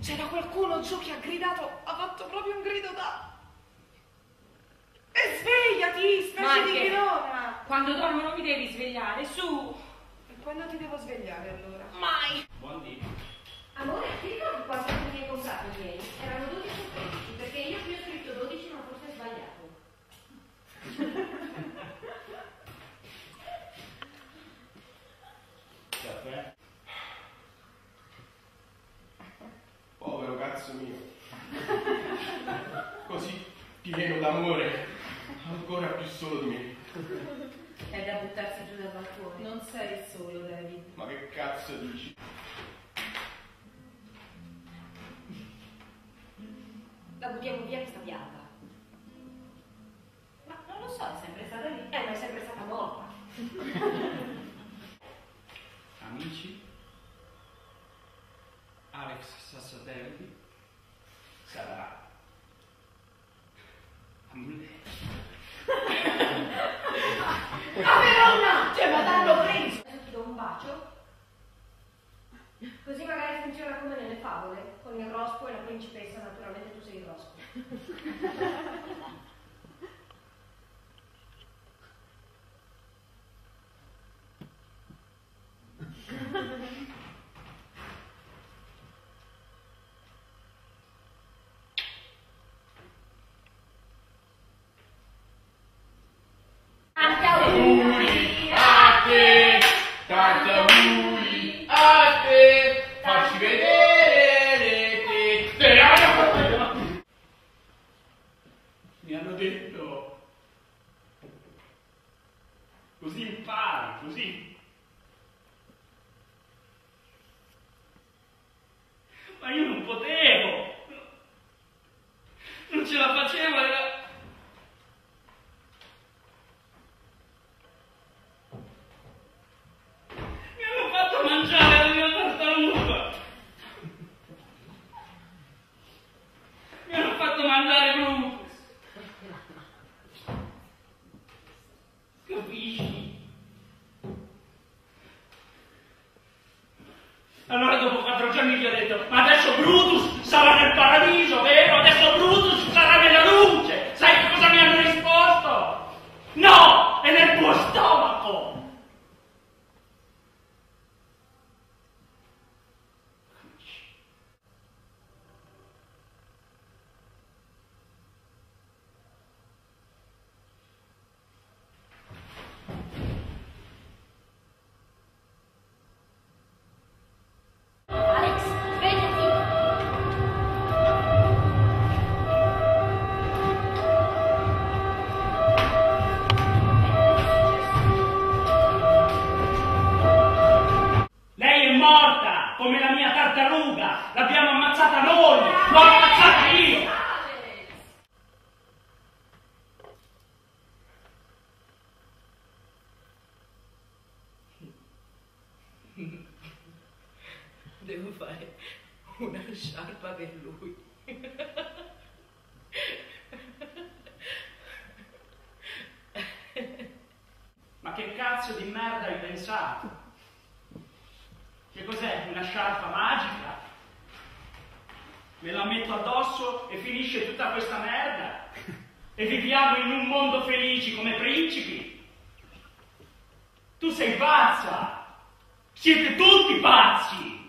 C'era qualcuno giù che ha gridato, ha fatto proprio un grido da... E svegliati, specie di gridona! Quando dormo non mi devi svegliare, su! E quando ti devo svegliare allora? Mai! Buondì. Amore, ti ricordi quanto mi hai comprato ieri? Erano 12 cazzo mio. Così pieno d'amore, ancora più solo di me. È da buttarsi giù dal balcone. Non sei solo, David. Ma che cazzo dici? La buttiamo via questa pianta. Ma non lo so, è sempre stata lì. Eh, ma è sempre stata morta. Amici? Amuleto. Ma Verona! Cioè, ma t'hanno preso! Adesso ti do un bacio. Così magari funziona come nelle favole, con il rospo e la principessa, naturalmente tu sei il rospo. detto così impari, così. Ma io non potevo. Non ce la facevo, era... Mi hanno fatto mangiare la mia tartaruga. Mi hanno fatto mangiare Brutus. Capisci? Allora dopo quattro giorni gli ho detto, ma adesso Brutus sarà nel paradiso, L'abbiamo ammazzata noi, l'ho ammazzata io. Devo fare una sciarpa per lui. Ma che cazzo di merda hai pensato? Che cos'è? Una sciarpa magica? Me la metto addosso e finisce tutta questa merda? E viviamo in un mondo felici come principi? Tu sei pazza! Siete tutti pazzi!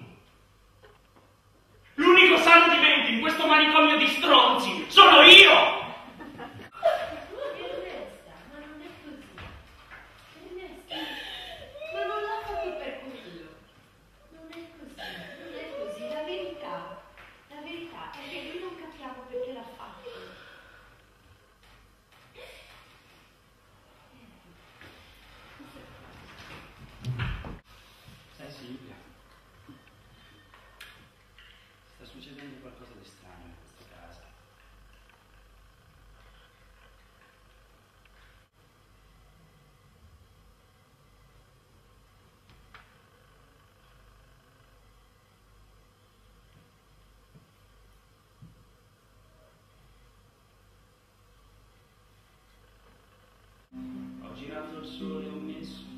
L'unico sano di mente in questo manicomio di stronzi sono io! Ernesta, ma non è così. Ernesta, ma non l'ha fatto per quello. Non è così, non è così. La verità, la verità è che noi non capiamo perché l'ha fatto. Sai Silvia, sta succedendo qualcosa di strano in questa casa. Ho girato il sole ho messo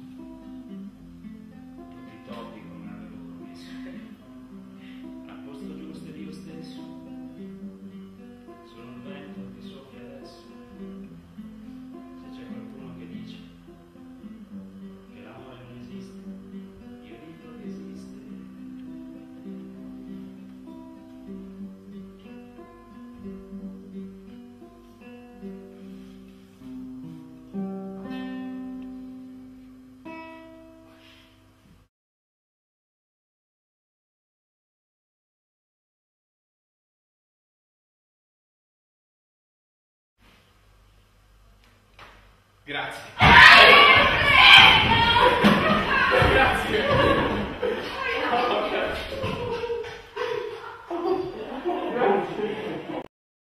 Grazie. Grazie.